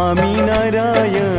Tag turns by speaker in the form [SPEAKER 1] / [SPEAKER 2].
[SPEAKER 1] Swami Narayan